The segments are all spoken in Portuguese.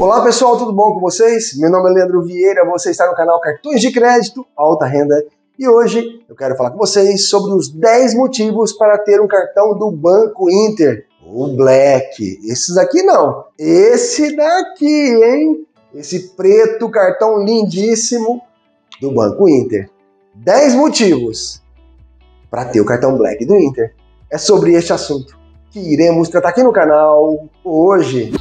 Olá pessoal, tudo bom com vocês? Meu nome é Leandro Vieira, você está no canal Cartões de Crédito Alta Renda e hoje eu quero falar com vocês sobre os 10 motivos para ter um cartão do Banco Inter, o Black. Esses aqui não, esse daqui, hein? Esse preto cartão lindíssimo do Banco Inter. 10 motivos para ter o cartão Black do Inter. É sobre este assunto que iremos tratar aqui no canal hoje.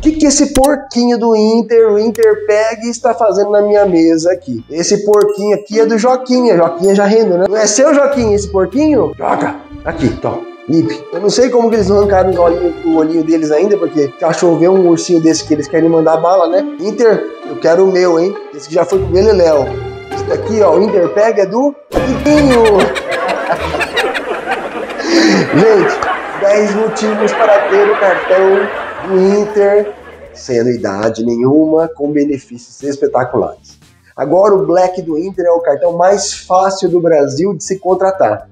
Que, que esse porquinho do Inter, o Interpeg, está fazendo na minha mesa aqui? Esse porquinho aqui é do Joquinha. Joquinha já rendo, né? Não é seu, Joquinha, esse porquinho? Joga! Aqui, toma. Limpe. Eu não sei como que eles não arrancaram o olhinho, o olhinho deles ainda, porque cachorro um ursinho desse que eles querem mandar bala, né? Inter, eu quero o meu, hein? Esse que já foi pro Beleléu. Esse daqui, ó, o Interpeg é do Piquinho. Gente, 10 motivos para ter o cartão Inter sem anuidade nenhuma, com benefícios espetaculares. Agora o Black do Inter é o cartão mais fácil do Brasil de se contratar.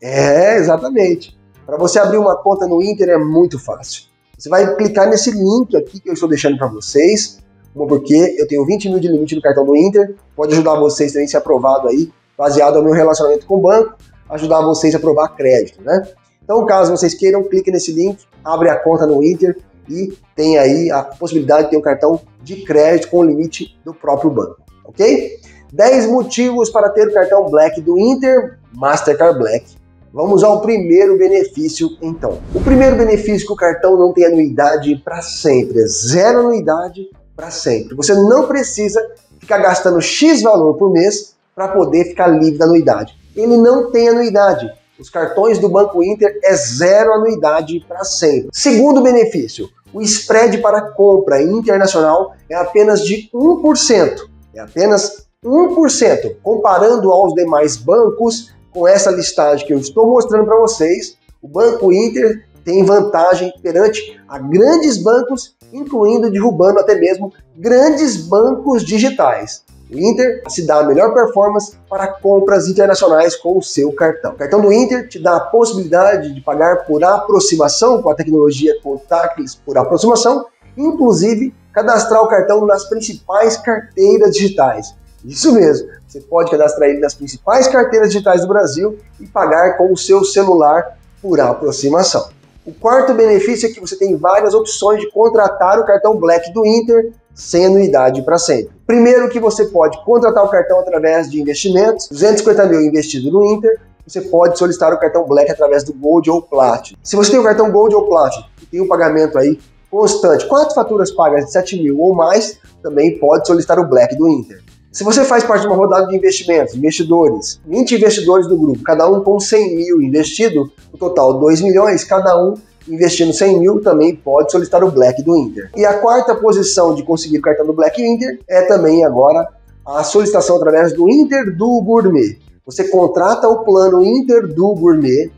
É, exatamente. Para você abrir uma conta no Inter é muito fácil. Você vai clicar nesse link aqui que eu estou deixando para vocês, porque eu tenho 20 mil de limite no cartão do Inter, pode ajudar vocês também a ser aprovado aí, baseado no meu relacionamento com o banco, ajudar vocês a aprovar crédito, né? Então, caso vocês queiram, clique nesse link, abre a conta no Inter, e tem aí a possibilidade de ter um cartão de crédito com o limite do próprio banco, ok? 10 motivos para ter o cartão Black do Inter Mastercard Black. Vamos ao primeiro benefício, então. O primeiro benefício é que o cartão não tem anuidade para sempre, é zero anuidade para sempre. Você não precisa ficar gastando X valor por mês para poder ficar livre da anuidade. Ele não tem anuidade. Os cartões do Banco Inter é zero anuidade para sempre. Segundo benefício, o spread para compra internacional é apenas de 1%. É apenas 1%. Comparando aos demais bancos, com essa listagem que eu estou mostrando para vocês, o Banco Inter tem vantagem perante a grandes bancos, incluindo derrubando até mesmo grandes bancos digitais. O Inter se dá a melhor performance para compras internacionais com o seu cartão. O cartão do Inter te dá a possibilidade de pagar por aproximação com a tecnologia contactless por aproximação, inclusive cadastrar o cartão nas principais carteiras digitais. Isso mesmo, você pode cadastrar ele nas principais carteiras digitais do Brasil e pagar com o seu celular por aproximação. O quarto benefício é que você tem várias opções de contratar o cartão Black do Inter sem anuidade para sempre. Primeiro que você pode contratar o cartão através de investimentos, 250 mil investido no Inter, você pode solicitar o cartão Black através do Gold ou Platinum. Se você tem o cartão Gold ou Platinum e tem um pagamento aí constante, quatro faturas pagas de 7 mil ou mais, também pode solicitar o Black do Inter. Se você faz parte de uma rodada de investimentos, investidores, 20 investidores do grupo, cada um com 100 mil investido, no total 2 milhões, cada um investindo 100 mil também pode solicitar o Black do Inter. E a quarta posição de conseguir o cartão do Black Inter é também agora a solicitação através do Inter do Gourmet. Você contrata o plano Inter do Gourmet,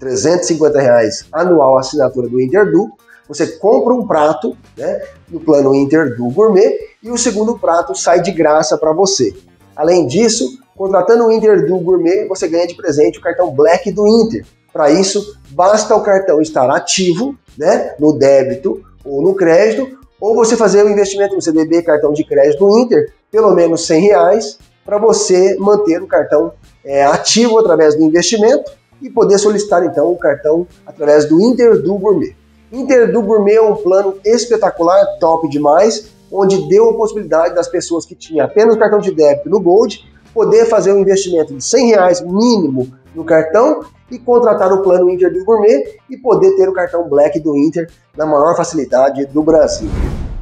350 reais anual assinatura do Inter do. Você compra um prato né, no plano Inter do Gourmet e o segundo prato sai de graça para você. Além disso, contratando o Inter do Gourmet, você ganha de presente o cartão Black do Inter, para isso, basta o cartão estar ativo, né, no débito ou no crédito, ou você fazer o um investimento no CDB, cartão de crédito Inter, pelo menos 100 reais, para você manter o cartão é, ativo através do investimento e poder solicitar então o cartão através do Inter do Gourmet. Inter do Gourmet é um plano espetacular, top demais, onde deu a possibilidade das pessoas que tinham apenas cartão de débito no Gold poder fazer um investimento de 100 reais mínimo no cartão e contratar o plano Inter do Gourmet e poder ter o cartão Black do Inter na maior facilidade do Brasil.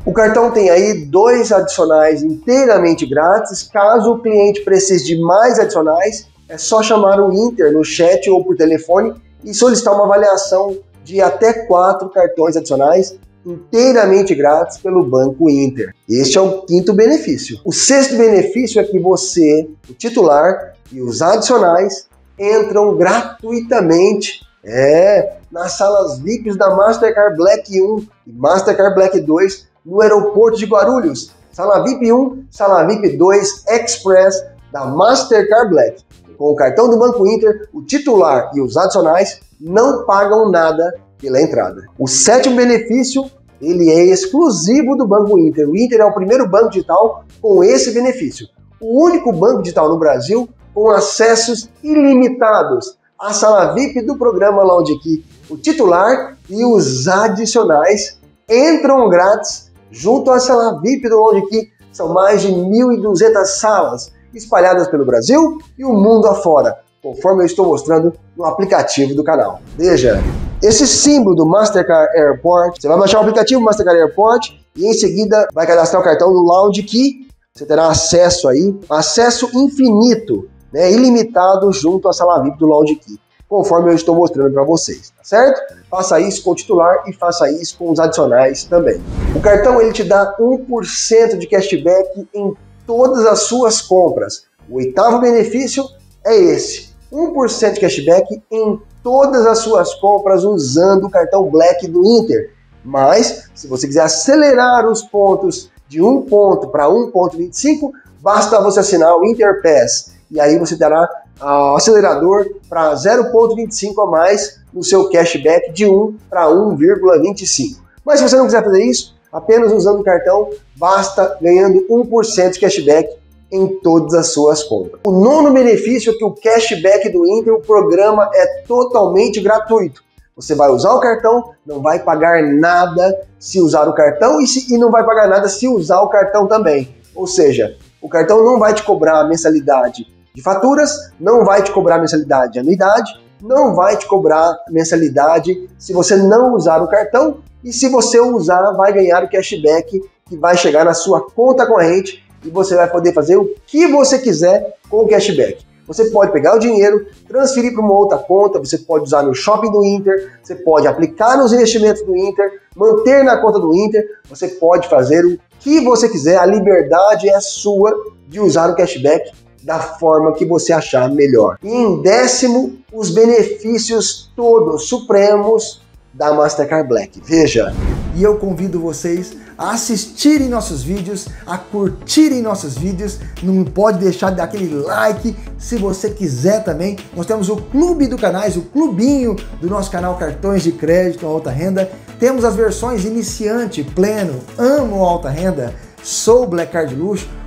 O cartão tem aí dois adicionais inteiramente grátis. Caso o cliente precise de mais adicionais, é só chamar o Inter no chat ou por telefone e solicitar uma avaliação de até quatro cartões adicionais inteiramente grátis pelo Banco Inter. Este é o quinto benefício. O sexto benefício é que você, o titular e os adicionais entram gratuitamente É, nas salas VIPs da Mastercard Black 1 e Mastercard Black 2 no aeroporto de Guarulhos. Sala VIP 1, sala VIP 2 Express da Mastercard Black. Com o cartão do Banco Inter, o titular e os adicionais não pagam nada pela entrada. O sétimo benefício, ele é exclusivo do Banco Inter. O Inter é o primeiro banco digital com esse benefício. O único banco digital no Brasil com acessos ilimitados à sala VIP do programa Lounge Key. O titular e os adicionais entram grátis junto à sala VIP do Lounge Key. São mais de 1.200 salas espalhadas pelo Brasil e o mundo afora, conforme eu estou mostrando no aplicativo do canal. Veja, esse símbolo do Mastercard Airport, você vai baixar o aplicativo Mastercard Airport e em seguida vai cadastrar o cartão no Lounge Key. Você terá acesso aí, acesso infinito, né, ilimitado junto à sala VIP do Lounge Key, conforme eu estou mostrando para vocês, tá certo? Faça isso com o titular e faça isso com os adicionais também. O cartão ele te dá 1% de cashback em todas as suas compras. O oitavo benefício é esse: 1% de cashback em todas as suas compras usando o cartão Black do Inter. Mas, se você quiser acelerar os pontos de 1 ponto para 1,25, basta você assinar o Interpass. E aí você terá o acelerador para 0,25 a mais no seu cashback de 1 para 1,25. Mas se você não quiser fazer isso, apenas usando o cartão, basta ganhando 1% de cashback em todas as suas compras. O nono benefício é que o cashback do Inter, o programa é totalmente gratuito. Você vai usar o cartão, não vai pagar nada se usar o cartão e, se, e não vai pagar nada se usar o cartão também. Ou seja, o cartão não vai te cobrar mensalidade de faturas, não vai te cobrar mensalidade de anuidade, não vai te cobrar mensalidade se você não usar o cartão e se você usar, vai ganhar o cashback que vai chegar na sua conta corrente e você vai poder fazer o que você quiser com o cashback. Você pode pegar o dinheiro, transferir para uma outra conta, você pode usar no shopping do Inter, você pode aplicar nos investimentos do Inter, manter na conta do Inter, você pode fazer o que você quiser, a liberdade é sua de usar o cashback da forma que você achar melhor. E em décimo, os benefícios todos supremos da Mastercard Black. Veja. E eu convido vocês a assistirem nossos vídeos, a curtirem nossos vídeos. Não pode deixar de dar aquele like se você quiser também. Nós temos o clube do canais, o clubinho do nosso canal Cartões de Crédito Alta Renda. Temos as versões iniciante, pleno, amo alta renda, sou Black Card Luxo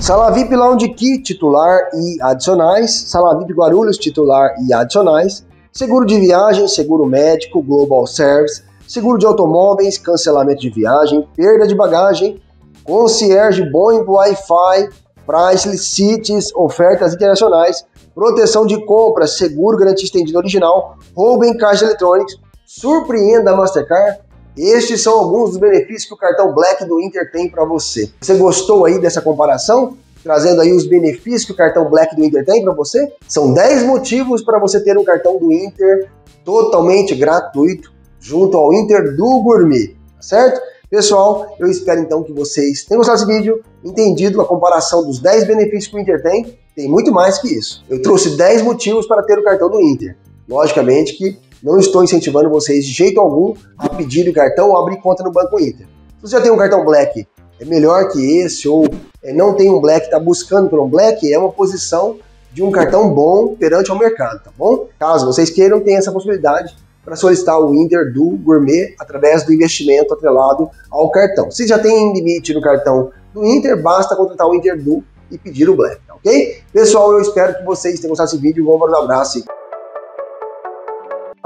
Sala VIP Lounge Key, titular e adicionais. Sala VIP Guarulhos, titular e adicionais. Seguro de viagem, seguro médico, Global Service, seguro de automóveis, cancelamento de viagem, perda de bagagem, concierge Boeing Wi-Fi, Priceless Cities, ofertas internacionais, proteção de compras, seguro garantia estendida original, roubo em caixa eletrônicos, surpreenda Mastercard, estes são alguns dos benefícios que o cartão Black do Inter tem para você. Você gostou aí dessa comparação? Trazendo aí os benefícios que o cartão Black do Inter tem para você? São 10 motivos para você ter um cartão do Inter totalmente gratuito junto ao Inter do Gourmet, tá certo? Pessoal, eu espero então que vocês tenham gostado desse vídeo, entendido a comparação dos 10 benefícios que o Inter tem. Tem muito mais que isso. Eu trouxe 10 motivos para ter o cartão do Inter. Logicamente que não estou incentivando vocês de jeito algum a pedir o cartão ou abrir conta no Banco Inter. Se você já tem um cartão Black, é melhor que esse, ou é, não tem um Black, está buscando por um Black, é uma posição de um cartão bom perante ao mercado, tá bom? Caso vocês queiram, tem essa possibilidade para solicitar o Inter do Gourmet através do investimento atrelado ao cartão. Se já tem limite no cartão do Inter, basta contratar o Inter do e pedir o Black, tá ok? Pessoal, eu espero que vocês tenham gostado desse vídeo. Um abraço.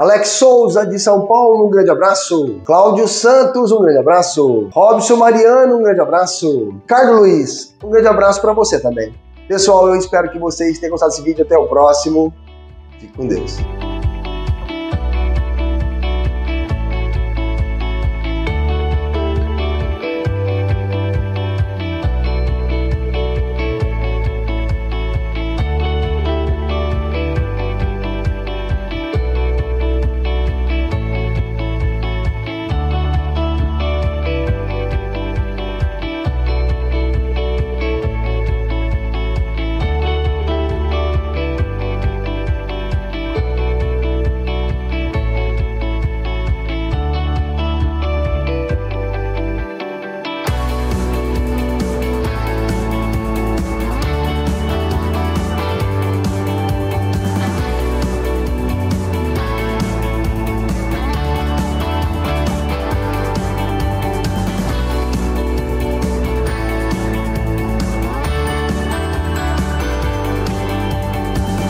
Alex Souza de São Paulo, um grande abraço. Cláudio Santos, um grande abraço. Robson Mariano, um grande abraço. Carlos Luiz, um grande abraço para você também. Pessoal, eu espero que vocês tenham gostado desse vídeo. Até o próximo. Fique com Deus.